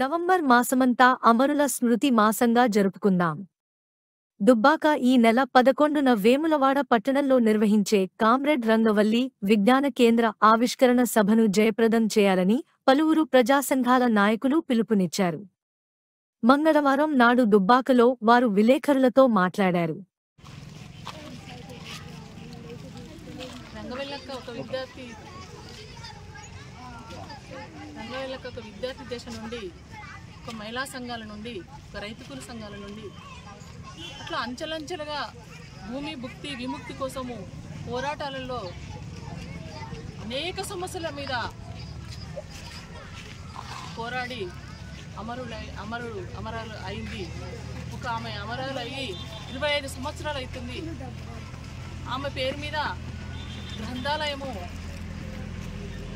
November మాసమంతా అమరుల స్మృతి మాసంగా జరుపుకుందాం. దుబ్బాక ఈ నెల పదకొండున వేములవాడ పట్టణంలో నిర్వహించే కామ్రేడ్ రంగవల్లి విజ్ఞాన కేంద్ర ఆవిష్కరణ సభను జయప్రదం చేయాలని పలువురు ప్రజాసంఘాల నాయకులు పిలుపునిచ్చారు. మంగళవారం నాడు దుబ్బాకలో వారు విలేకరులతో మాట్లాడారు. ఒక విద్యార్థి యొక్క ఒక విద్యార్థి దేశం నుండి ఒక మహిళా సంఘాల నుండి ఒక రైతుకుల సంఘాల నుండి అట్లా అంచెలంచెలుగా భూమి భుక్తి విముక్తి కోసము పోరాటాలలో అనేక సమస్యల మీద పోరాడి అమరులై అమరుడు అమరాలు అయింది. ఒక ఆమె అమరాలు అయ్యి ఇరవై ఐదు సంవత్సరాలు అవుతుంది. ఆమె పేరు మీద గ్రంథాలయము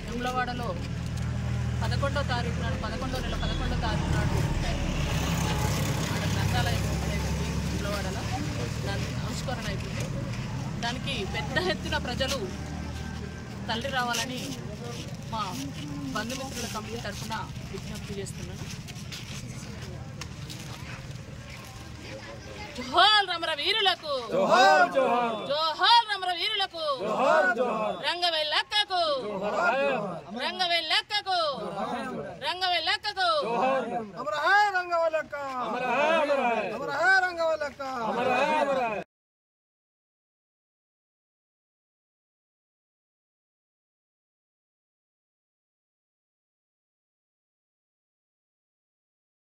వెమ్లవాడలో పదకొండో తారీఖు నాడు పదకొండో నెల పదకొండో తారీఖు నాడు ఆడ గ్రంథాలయం వెమ్లవాడలో దాని ఆవిష్కరణ అవుతుంది దానికి పెద్ద ఎత్తున ప్రజలు తల్లి రావాలని మా బంధుమిత్రుల కమిటీ తరఫున విజ్ఞప్తి చేస్తున్నాను. జోహార్ రమర వీరులకు జోహార్ రమర వీరులకు రంగవెల్లక్కకు రంగవెల్లక్కకు. రంగవెల్లక్కకు. అమర హే రంగవల్లక్క అమర హే రంగవల్లక్క.